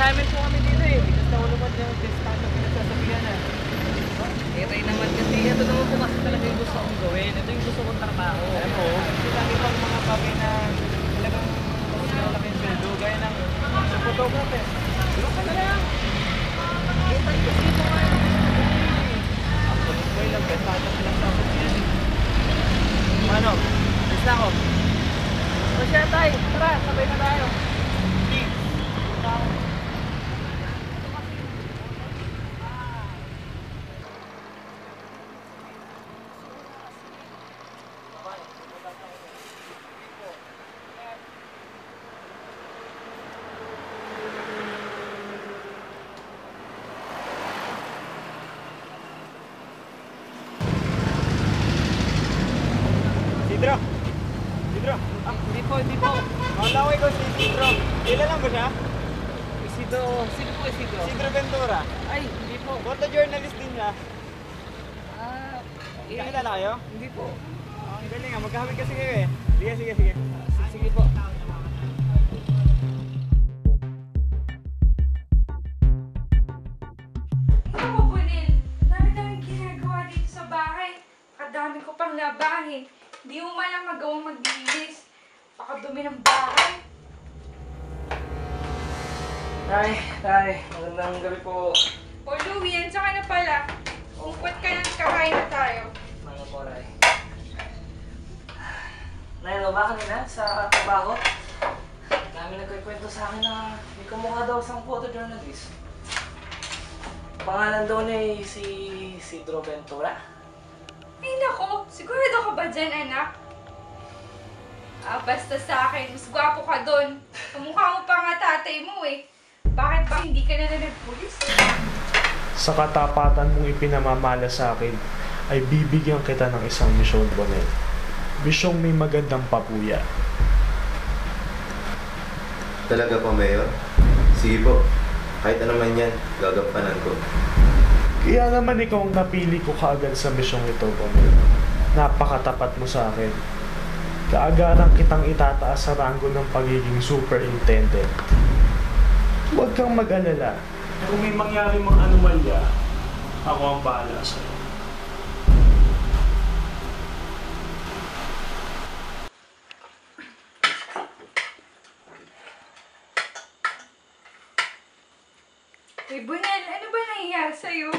assignment po kami dito eh. Kasi Because naulungan yung discount na pinagsasabihan na. Eh, eh rin naman kasi ito naman po kasi talaga yung gusto kong gawin. Ito yung gusto kong trabaho. Alam mo? Lagi pang mga bagay na talagang malaki yung sweldo. Gaya ng sa photographer. Diba ka na lang? Eh, tayo kasi ito nga. Actually, boy lang. Bentado ka lang sa ako. Ano? Alis na ako. O siya tayo. Tara, sabay na tayo. Ventura. Ay, hindi po. Photojournalist din siya. Ah, eh, Kakilala kayo? Hindi po. Oh, ang galing nga. Magkahamig kasi kayo eh. Sige, sige, sige. S- Sige po. Bahay. Kadami ko pang labahin. Hindi mo man lang magawang maglinis. Baka dumi ng bahay. Tay, tay, magandang gabi po. O, Louie, yan ka na pala. Ungkot ka ng kakain na tayo. Mga po, Ray. Nailo ba kanina sa trabaho? Dami nagkikwento sa akin na may kumukha daw isang photojournalist. Pangalan daw niya ay si Sidro Ventura. Ay, nako. Sigurado ka ba dyan, anak? Ah, basta sa akin. Mas gwapo ka doon. Kamukha mo pa nga tatay mo eh. Bakit ba hindi ka na na nagpulis? Sa katapatan mong ipinamamala sa akin, ay bibigyan kita ng isang misyon, Bonel. Misyong may magandang papuya. Talaga po, Mayor? Sige po. Kahit ano man yan, gagampanan ko. Kaya naman ikaw ang napili ko kaagad sa misyong ito, Bonel. Napakatapat mo sa akin. Kaagaran kitang itataas sa ranggo ng pagiging superintendent. Huwag kang mag-alala. Kung may mangyari mga anomalya, ako ang bahala sa'yo. Uy, Bunel, ano ba nangyayari sa'yo?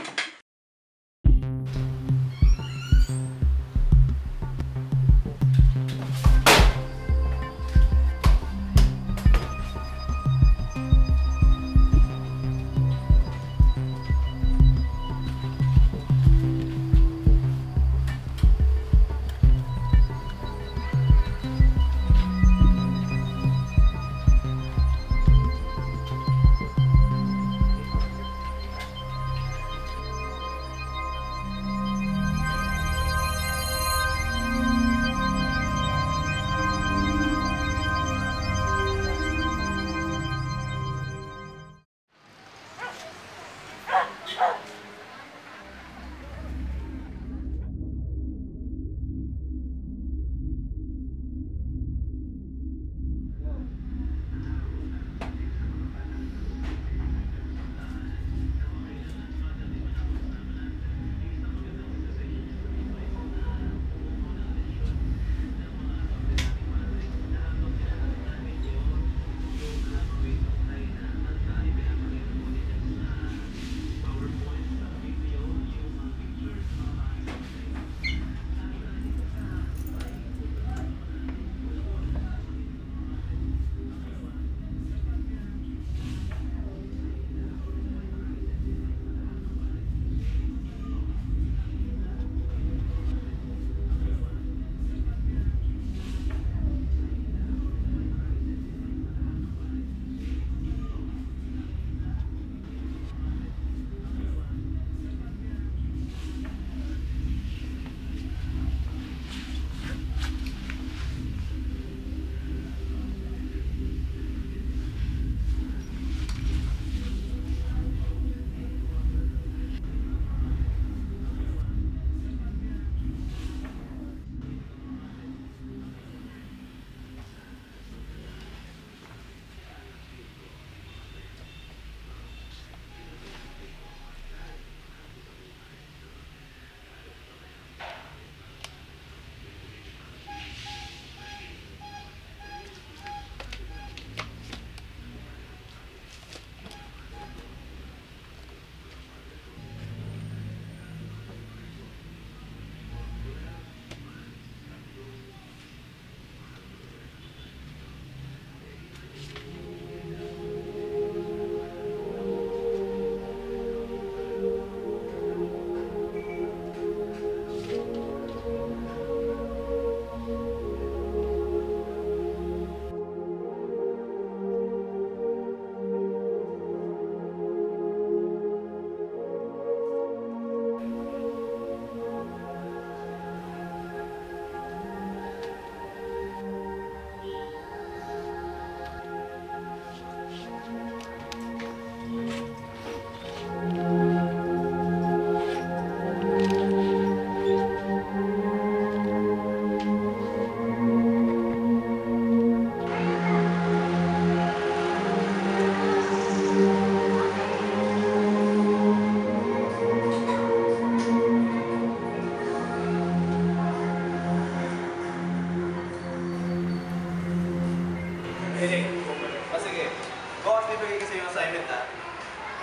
Assignment ha.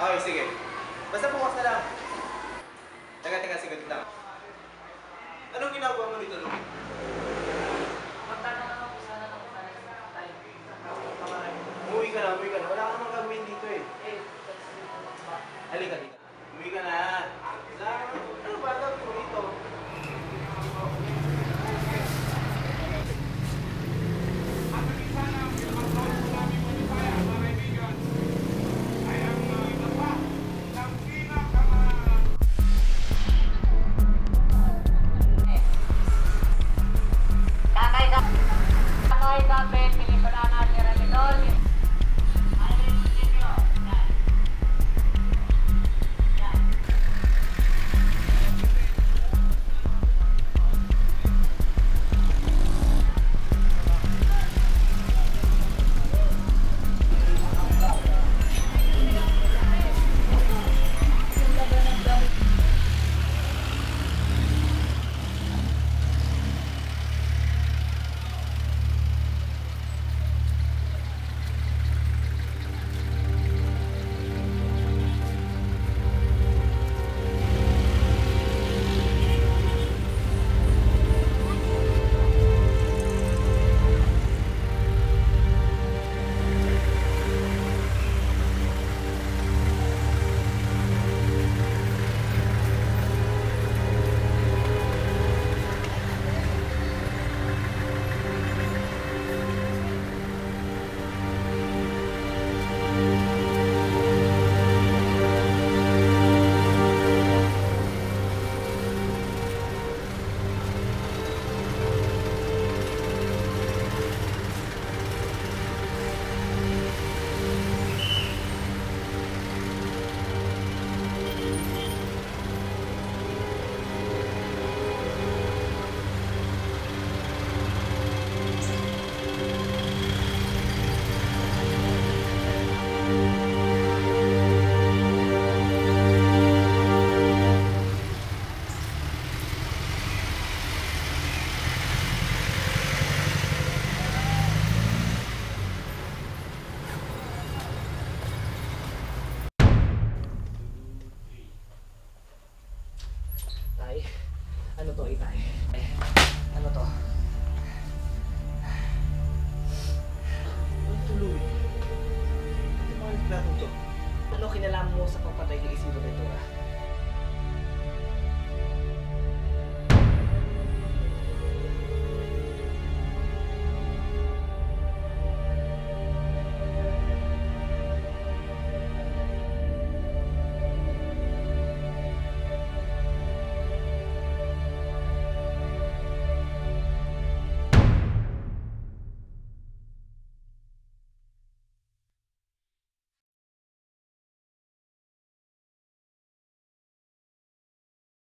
Okay, sige. Basta bukas na lang. Teka, teka, sige lang. Anong ginagawa mo dito, Luke? Magtanong ako sana ng tayo. Umuwi ka na, umuwi ka na. Wala ka namang gagawin dito eh. Eh? Halika, halika. Umuwi ka na.